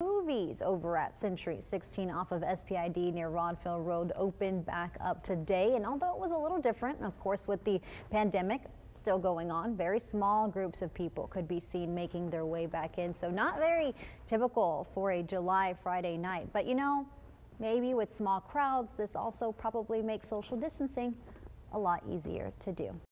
Movies over at Century 16 off of SPID near Rodd Field Road opened back up today. And although it was a little different, of course, with the pandemic still going on, very small groups of people could be seen making their way back in. So not very typical for a July Friday night. But you know, maybe with small crowds, this also probably makes social distancing a lot easier to do.